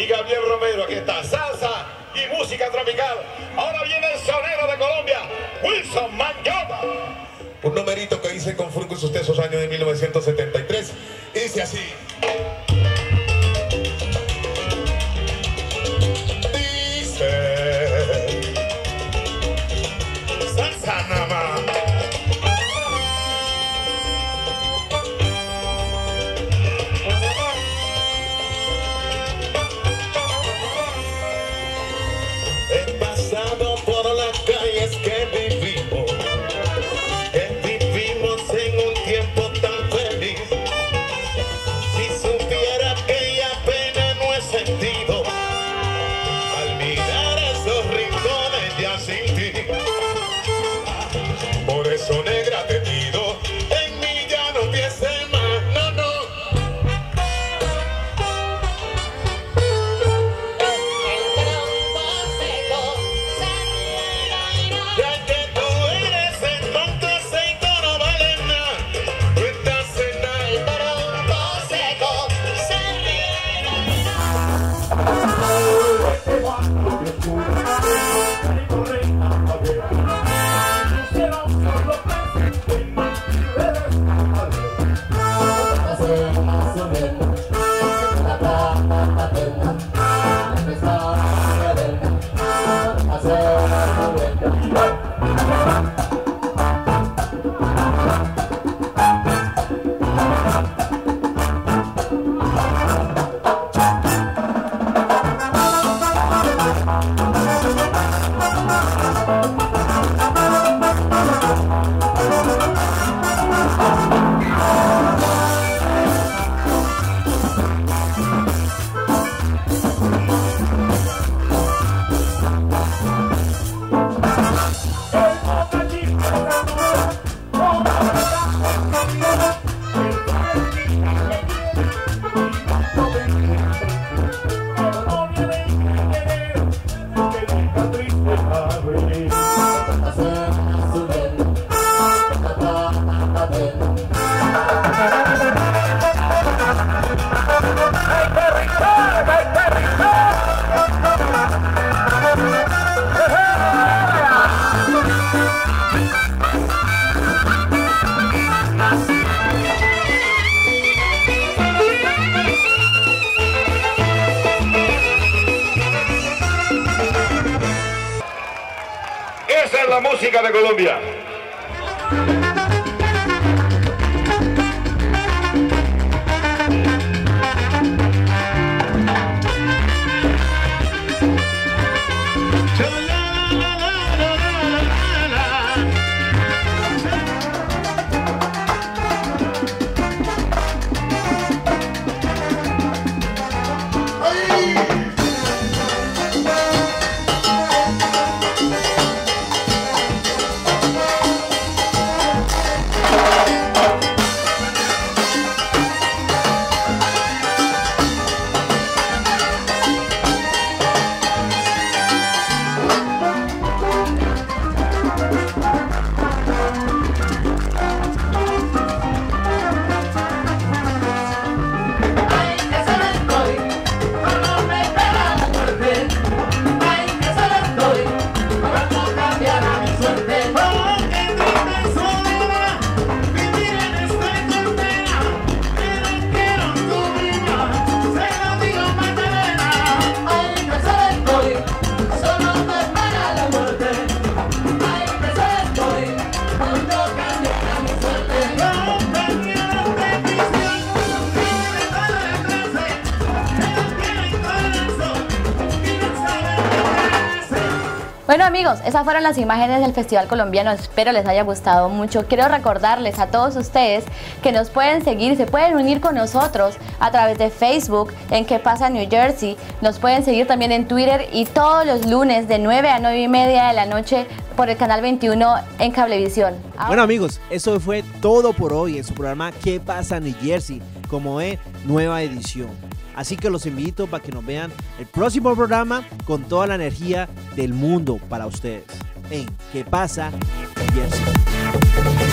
y Gabriel Romero. Aquí está salsa y música tropical. Ahora viene el sonero de Colombia, Wilson Mangaba. Un numerito que hice con Fruncus usted esos años de 1970. Música de Colombia. Bueno amigos, esas fueron las imágenes del Festival Colombiano, espero les haya gustado mucho. Quiero recordarles a todos ustedes que nos pueden seguir, se pueden unir con nosotros a través de Facebook en Que pasa New Jersey, nos pueden seguir también en Twitter y todos los lunes de 9 a 9 y media de la noche por el canal 21 en Cablevisión. Bueno amigos, eso fue todo por hoy en su programa ¿Qué pasa New Jersey? Como es nueva edición. Así que los invito para que nos vean el próximo programa con toda la energía del mundo para ustedes en ¿Qué pasa Jersey?